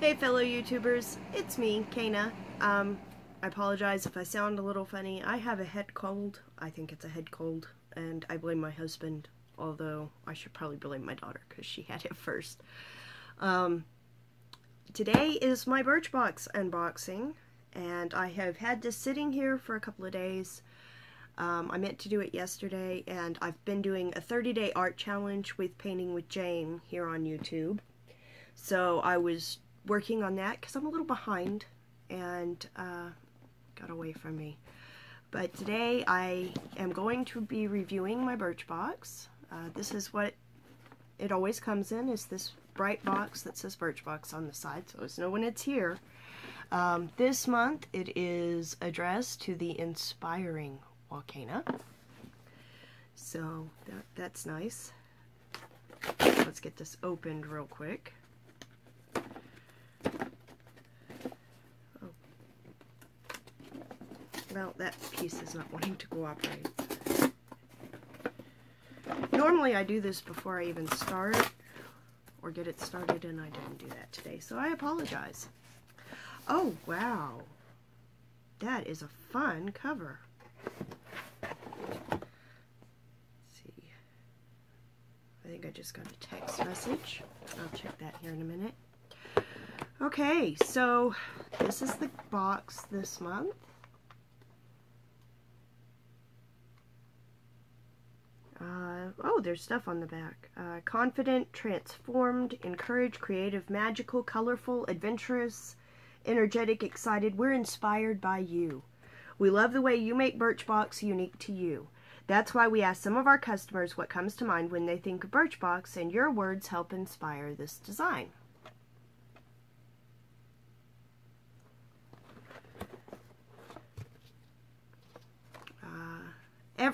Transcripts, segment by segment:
Hey fellow YouTubers, it's me, Kana. Um, I apologize if I sound a little funny. I have a head cold. I think it's a head cold, and I blame my husband, although I should probably blame my daughter because she had it first. Um, today is my Birchbox unboxing, and I have had this sitting here for a couple of days. Um, I meant to do it yesterday, and I've been doing a 30-day art challenge with Painting with Jane here on YouTube. So I was working on that because I'm a little behind and uh, got away from me. But today I am going to be reviewing my Birchbox. Uh, this is what it always comes in, is this bright box that says Birchbox on the side, so it's know when it's here. Um, this month it is addressed to the Inspiring Wakena. So that, that's nice. Let's get this opened real quick. Well, that piece is not wanting to cooperate. Normally I do this before I even start or get it started and I didn't do that today, so I apologize. Oh, wow. That is a fun cover. Let's see. I think I just got a text message. I'll check that here in a minute. Okay, so this is the box this month. Uh, oh, there's stuff on the back. Uh, confident, transformed, encouraged, creative, magical, colorful, adventurous, energetic, excited. We're inspired by you. We love the way you make Birchbox unique to you. That's why we ask some of our customers what comes to mind when they think of Birchbox, and your words help inspire this design.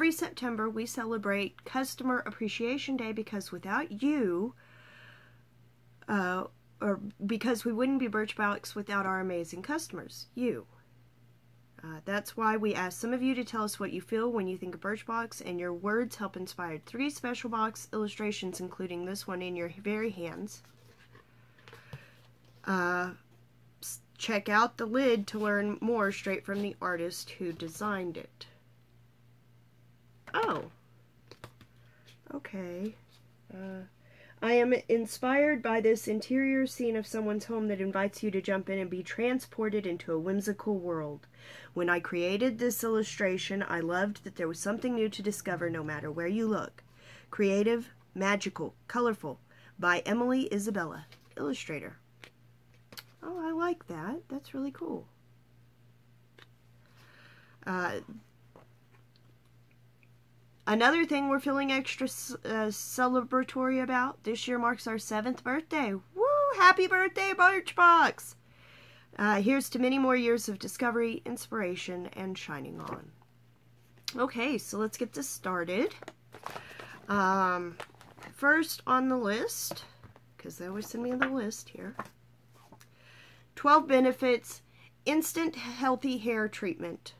Every September, we celebrate Customer Appreciation Day because without you, uh, or because we wouldn't be Birchbox without our amazing customers, you. Uh, that's why we ask some of you to tell us what you feel when you think of Birchbox, and your words help inspire three special box illustrations, including this one in your very hands. Uh, check out the lid to learn more straight from the artist who designed it. Oh. Okay. Uh, I am inspired by this interior scene of someone's home that invites you to jump in and be transported into a whimsical world. When I created this illustration, I loved that there was something new to discover no matter where you look. Creative, magical, colorful, by Emily Isabella, illustrator. Oh, I like that. That's really cool. Uh, Another thing we're feeling extra uh, celebratory about, this year marks our seventh birthday. Woo! Happy birthday, Birchbox! Uh, here's to many more years of discovery, inspiration, and shining on. Okay, so let's get this started. Um, first on the list, because they always send me the list here. 12 benefits, instant healthy hair treatment.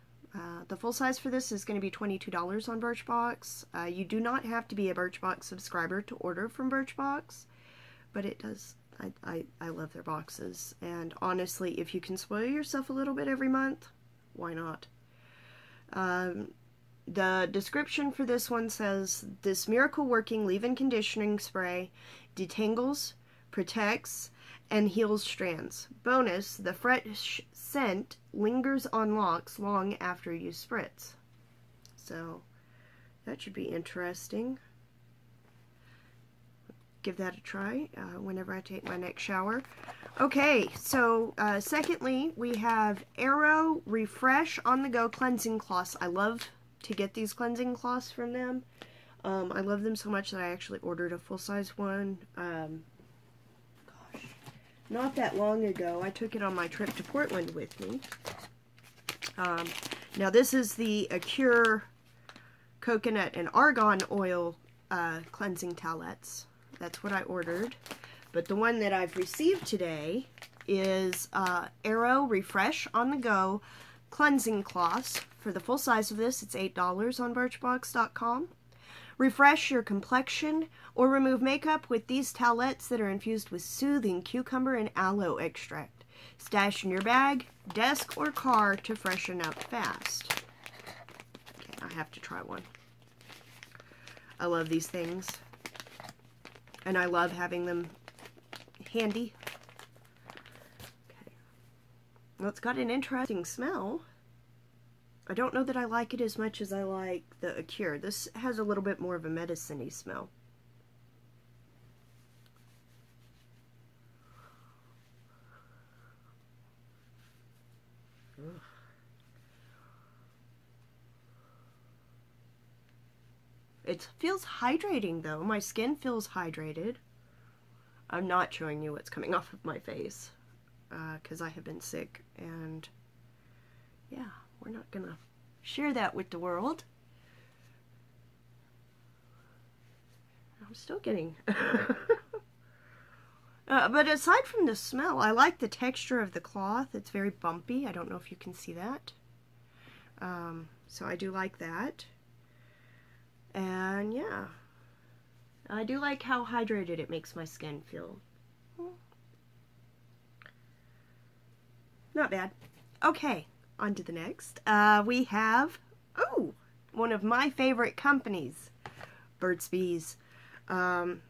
The full size for this is going to be $22 on Birchbox. Uh, you do not have to be a Birchbox subscriber to order from Birchbox, but it does. I, I, I love their boxes, and honestly, if you can spoil yourself a little bit every month, why not? Um, the description for this one says, this miracle working leave-in conditioning spray detangles, protects, and heals strands. Bonus, the fresh scent lingers on locks long after you spritz. So that should be interesting. Give that a try uh, whenever I take my next shower. Okay, so uh, secondly, we have Arrow Refresh On The Go Cleansing Cloths. I love to get these cleansing cloths from them. Um, I love them so much that I actually ordered a full-size one. Um, not that long ago. I took it on my trip to Portland with me. Um, now this is the Acure coconut and Argan oil uh, cleansing towelettes. That's what I ordered. But the one that I've received today is uh, Arrow Refresh on the Go cleansing cloths. For the full size of this, it's $8 on Birchbox.com. Refresh your complexion or remove makeup with these towelettes that are infused with soothing cucumber and aloe extract. Stash in your bag, desk, or car to freshen up fast. Okay, I have to try one. I love these things. And I love having them handy. Okay. Well, it's got an interesting smell. I don't know that I like it as much as I like the Acure. This has a little bit more of a medicine-y smell. It feels hydrating though. My skin feels hydrated. I'm not showing you what's coming off of my face because uh, I have been sick and yeah, we're not gonna share that with the world. I'm still getting... uh, but aside from the smell, I like the texture of the cloth. It's very bumpy. I don't know if you can see that. Um, so I do like that. And yeah, I do like how hydrated it makes my skin feel. Not bad. Okay, on to the next. Uh, we have, oh, one of my favorite companies, Burt's Bees. Um,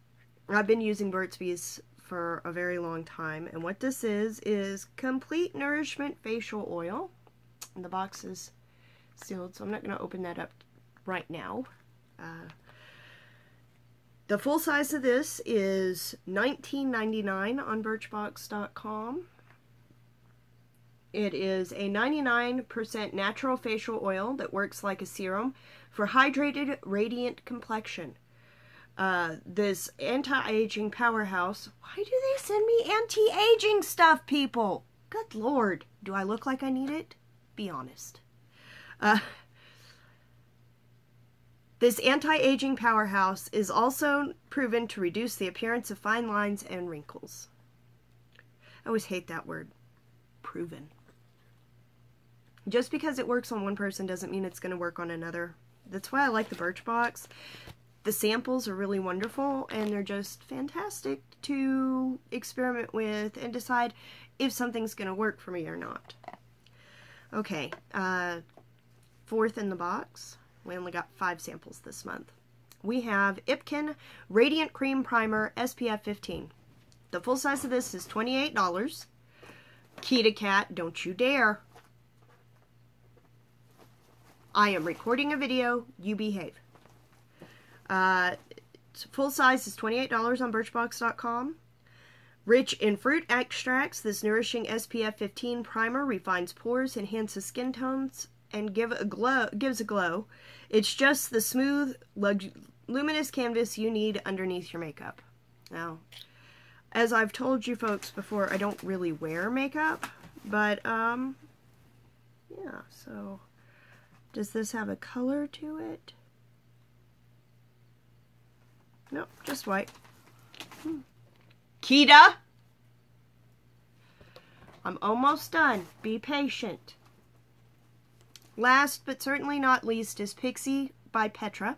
I've been using Burt's Bees for a very long time, and what this is, is Complete Nourishment Facial Oil. And the box is sealed, so I'm not going to open that up right now. Uh, the full size of this is $19.99 on Birchbox.com. It is a 99% natural facial oil that works like a serum for hydrated, radiant complexion. Uh, this anti-aging powerhouse. Why do they send me anti-aging stuff, people? Good lord. Do I look like I need it? Be honest. Uh, this anti-aging powerhouse is also proven to reduce the appearance of fine lines and wrinkles. I always hate that word. Proven. Just because it works on one person doesn't mean it's going to work on another. That's why I like the Birchbox. The samples are really wonderful and they're just fantastic to experiment with and decide if something's going to work for me or not. Okay, uh, fourth in the box. We only got five samples this month. We have Ipkin Radiant Cream Primer SPF 15. The full size of this is $28. Kita Cat, don't you dare. I am recording a video, you behave. Uh, full size is $28 on Birchbox.com. Rich in fruit extracts, this nourishing SPF 15 primer refines pores, enhances skin tones, and give a glow, gives a glow. It's just the smooth, luminous canvas you need underneath your makeup. Now, as I've told you folks before, I don't really wear makeup, but, um, yeah, so, does this have a color to it? Nope, just white. Hmm. Kita! I'm almost done. Be patient. Last but certainly not least is Pixi by Petra.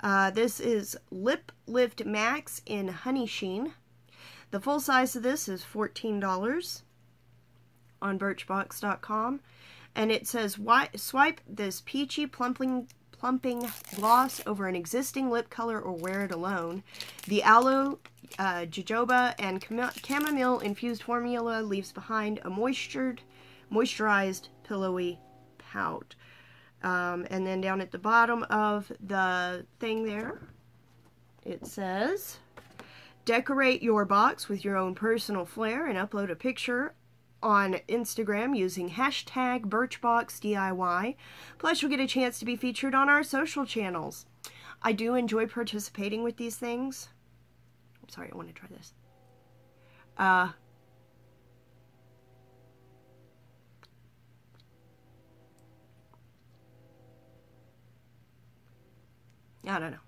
Uh, this is Lip Lift Max in Honey Sheen. The full size of this is $14 on Birchbox.com. And it says, swipe this peachy plumping, plumping gloss over an existing lip color or wear it alone. The aloe, uh, jojoba, and chamomile infused formula leaves behind a moistured, moisturized, pillowy pout. Um, and then down at the bottom of the thing there, it says, decorate your box with your own personal flair and upload a picture on Instagram using hashtag BirchboxDIY. Plus, you'll get a chance to be featured on our social channels. I do enjoy participating with these things. I'm sorry, I want to try this. Uh, I don't know.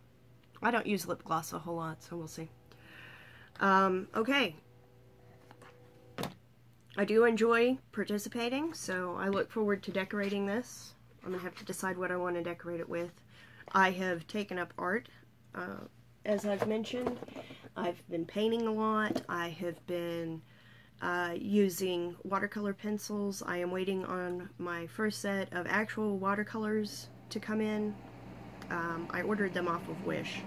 I don't use lip gloss a whole lot, so we'll see. Um, okay. I do enjoy participating, so I look forward to decorating this. I'm going to have to decide what I want to decorate it with. I have taken up art Uh, as I've mentioned, I've been painting a lot. I have been uh, using watercolor pencils. I am waiting on my first set of actual watercolors to come in. Um, I ordered them off of Wish.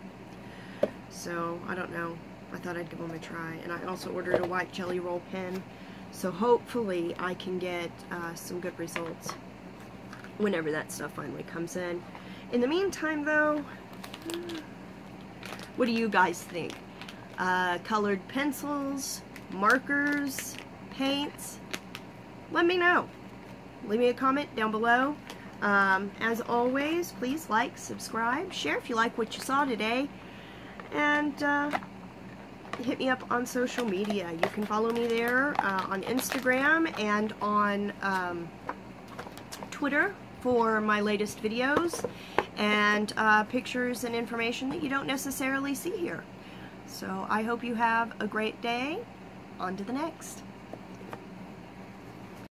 So, I don't know. I thought I'd give them a try. And I also ordered a white Gelly Roll pen. So hopefully I can get uh, some good results whenever that stuff finally comes in. In the meantime, though, what do you guys think? Uh, colored pencils, markers, paints? Let me know. Leave me a comment down below. Um, as always, please like, subscribe, share if you like what you saw today, and uh, hit me up on social media. You can follow me there uh, on Instagram and on um, Twitter for my latest videos and uh, pictures and information that you don't necessarily see here. So I hope you have a great day. On to the next.